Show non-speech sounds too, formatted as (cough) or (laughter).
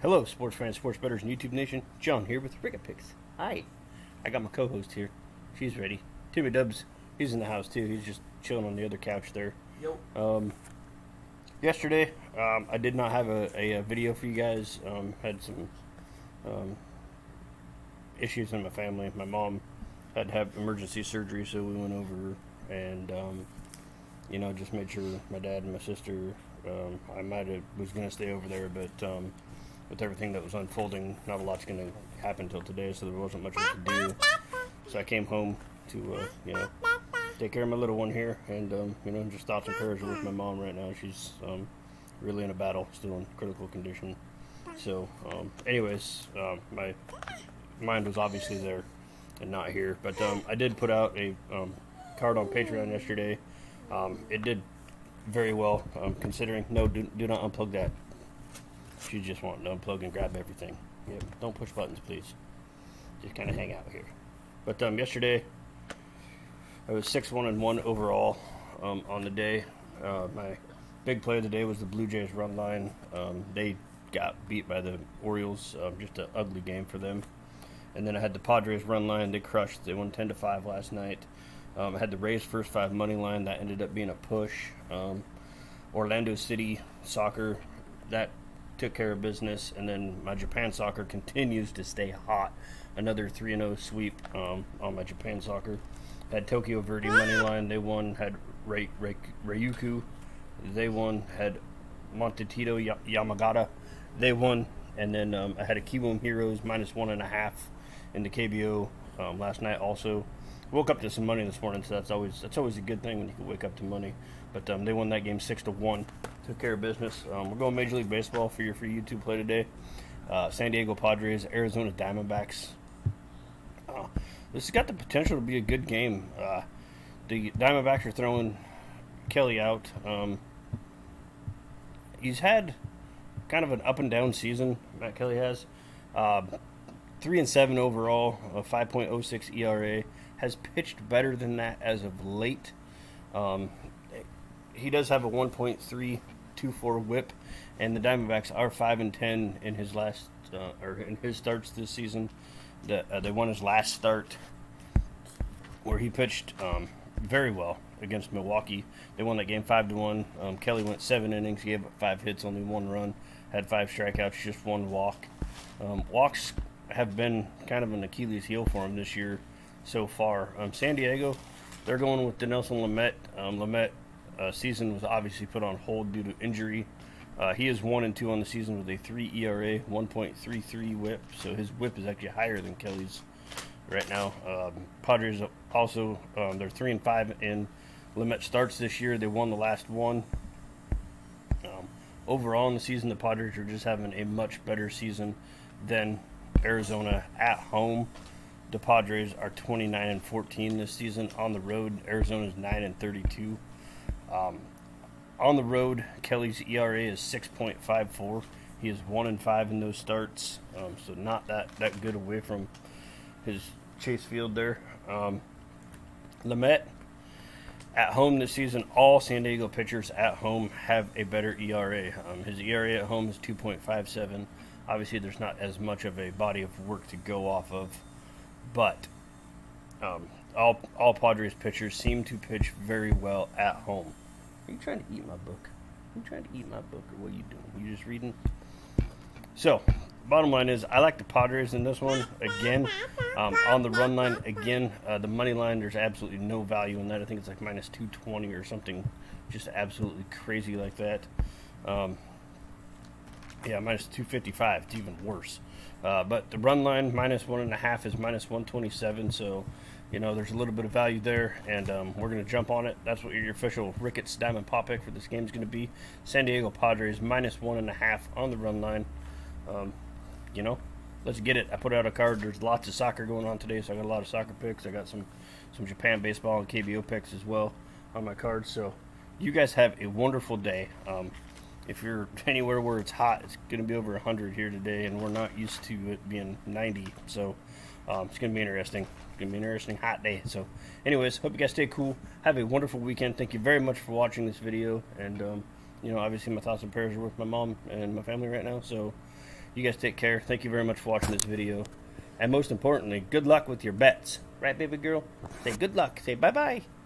Hello, sports fans, sports betters, and YouTube Nation. John here with Rickett Picks. Hi. I got my co-host here. She's ready. Timmy Dubs, he's in the house too. He's just chilling on the other couch there. Yo. Um, yesterday, um, I did not have a, a, a video for you guys. Um, had some um, issues in my family. My mom had to have emergency surgery, so we went over and um, you know just made sure my dad and my sister. Um, I might have was going to stay over there, but um, with everything that was unfolding, not a lot's going to happen until today, so there wasn't much I could do. So I came home to uh, you know take care of my little one here, and um, you know just thoughts and prayers are with my mom right now. She's um, really in a battle, still in critical condition. So, um, anyways, um, my mind was obviously there and not here, but um, I did put out a um, card on Patreon yesterday. It did very well, considering. No, do, do not unplug that. She just want to unplug and grab everything. Yep, don't push buttons, please. Just kind of hang out here. But um, yesterday, I was six one and one overall um, on the day. Uh, my big play of the day was the Blue Jays run line. Um, they got beat by the Orioles. Um, just an ugly game for them. And then I had the Padres run line. They crushed. They won ten to five last night. Um, I had the Rays first five money line. That ended up being a push. Um, Orlando City soccer that took care of business, and then my Japan soccer (laughs) continues to stay hot. Another three and zero sweep um, on my Japan soccer. Had Tokyo Verdy money line. They won. Had Ray, Ray, Ryukyu. They won. Had Montedio Yamagata. They won. And then um, I had a Kiwoom Heroes minus one and a half in the KBO um, last night. Also, woke up to some money this morning, so that's always that's always a good thing when you can wake up to money. But um, they won that game six to one. Took care of business. Um, we're going Major League Baseball for your free YouTube play today. Uh, San Diego Padres, Arizona Diamondbacks. Uh, this has got the potential to be a good game. Uh, the Diamondbacks are throwing Kelly out. Um, he's had kind of an up and down season. Matt Kelly has uh, three and seven overall, a 5.06 ERA. Has pitched better than that as of late. Um, he does have a 1.324 WHIP, and the Diamondbacks are five and ten in his last uh, or in his starts this season. Uh, they won his last start where he pitched um, very well against Milwaukee. They won that game five to one. Um, Kelly went seven innings, gave up five hits, only one run, had five strikeouts, just one walk. Um, walks have been kind of an Achilles heel for him this year so far. Um, San Diego, they're going with Dinelson Lamet. Um, Lamet uh, season was obviously put on hold due to injury. Uh, he is one and two on the season with a three ERA, 1.33 WHIP. So his WHIP is actually higher than Kelly's right now. Um, Padres also um, they're three and five in Lamet starts this year. They won the last one. Um, overall in the season, the Padres are just having a much better season than Arizona at home. The Padres are 29 and 14 this season. On the road, Arizona's 9 and 32. Um, on the road, Kelly's ERA is 6.54. He is one and five in those starts, um, so not that that good away from his Chase Field there. Um, Lamet at home this season, all San Diego pitchers at home have a better ERA. Um, his ERA at home is 2.57. Obviously, there's not as much of a body of work to go off of, but um, all all Padres pitchers seem to pitch very well at home. Are you trying to eat my book? Are you trying to eat my book, or what are you doing? You just reading? So, bottom line is, I like the Padres in this one. Again, um, on the run line, again, uh, the money line, there's absolutely no value in that. I think it's like minus 220 or something, just absolutely crazy like that. Um, yeah, minus 255. It's even worse. Uh, but the run line minus one and a half is minus 127. So you know, there's a little bit of value there, and um, we're going to jump on it. That's what your official Ricketts Diamond Pop pick for this game is going to be. San Diego Padres minus one and a half on the run line. Um, you know, let's get it. I put out a card. There's lots of soccer going on today, so I got a lot of soccer picks. I got some some Japan baseball and KBO picks as well on my card. So you guys have a wonderful day. Um, if you're (laughs) anywhere where it's hot, it's going to be over 100 here today, and we're not used to it being 90. So um, it's going to be interesting. It's going to be an interesting hot day. So, anyways, hope you guys stay cool. Have a wonderful weekend. Thank you very much for watching this video. And, um, you know, obviously my thoughts and prayers are with my mom and my family right now. So, You guys take care. Thank you very much for watching this video. And most importantly, good luck with your bets. Right, baby girl? Say good luck. Say bye-bye.